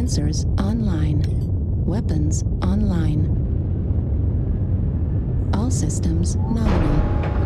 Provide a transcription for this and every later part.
Sensors online. Weapons online. All systems nominal.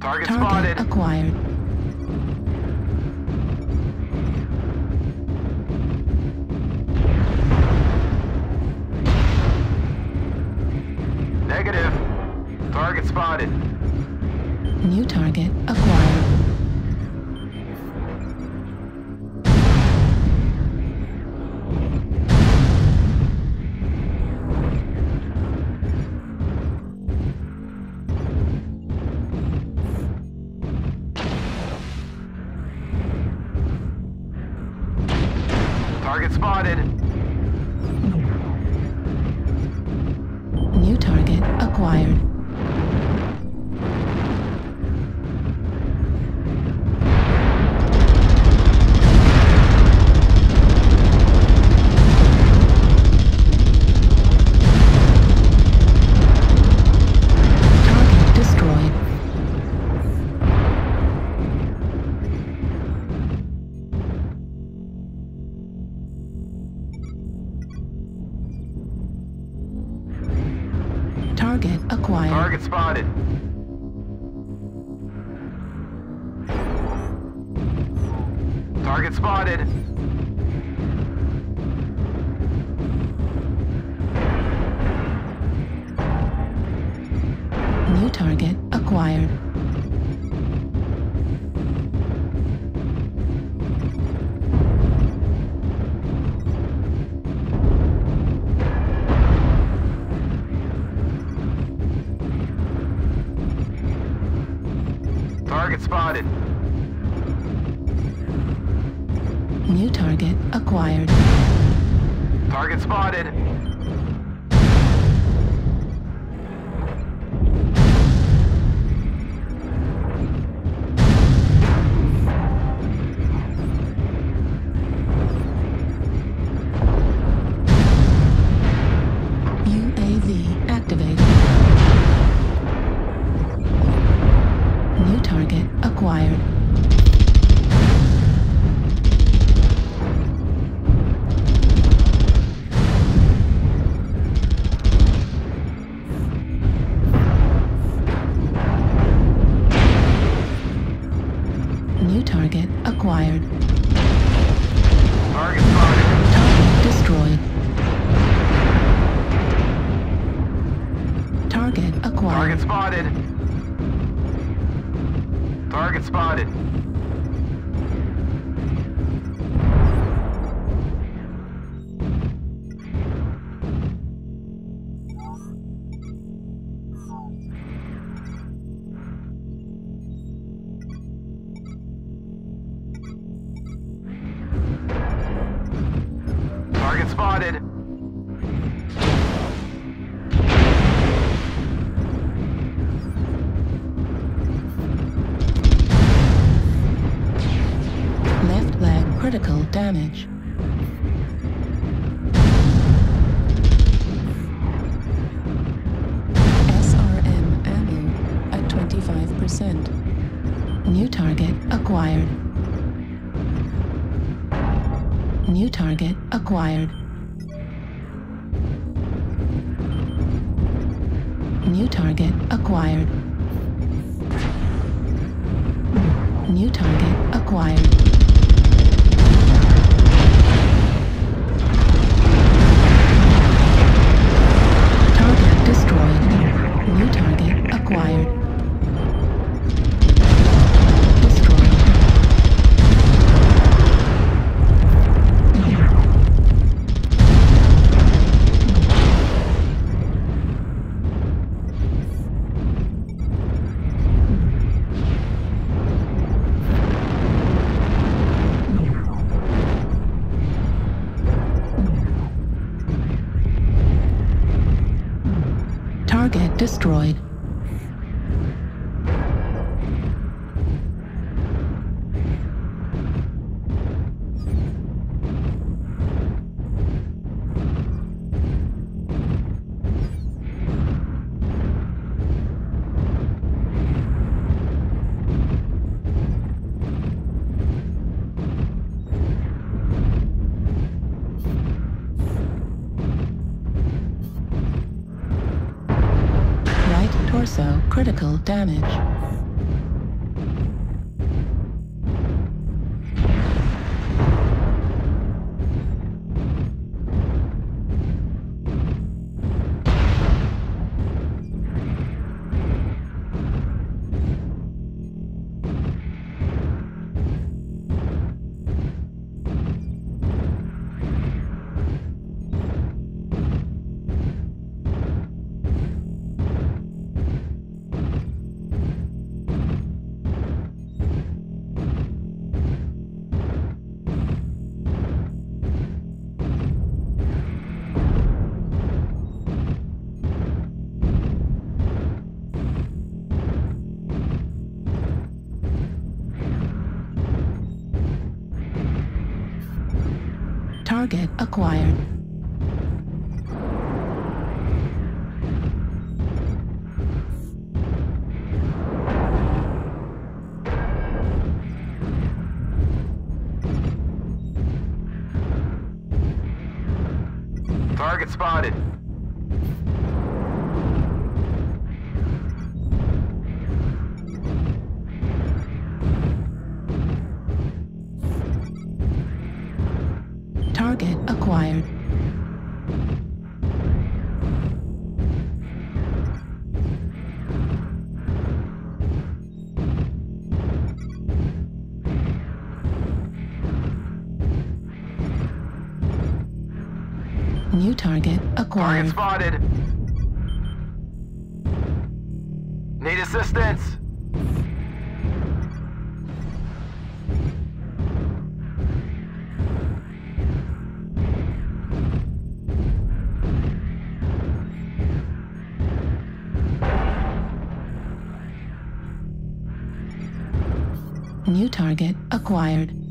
Target Target spotted. acquired. Target spotted. Target spotted. New target acquired. Spotted. New target acquired. Target spotted. Target Target spotted. Target spotted. Target spotted. critical damage. SRM ammo at 25%. New target acquired. New target acquired. New target acquired. New target acquired. Destroyed. Critical damage. Target acquired. Target spotted. New target Target acquired. spotted. Need assistance. New target acquired.